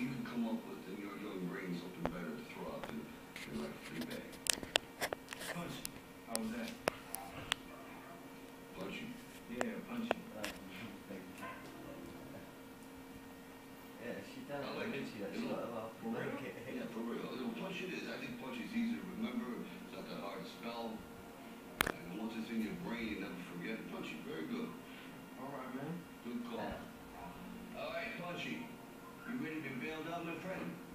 you can come up with in your young brain something better to throw out than, like a free bag. Punchy. How was that? Punchy? Yeah, punchy. Yeah, she does. I like it. She does. become a friend.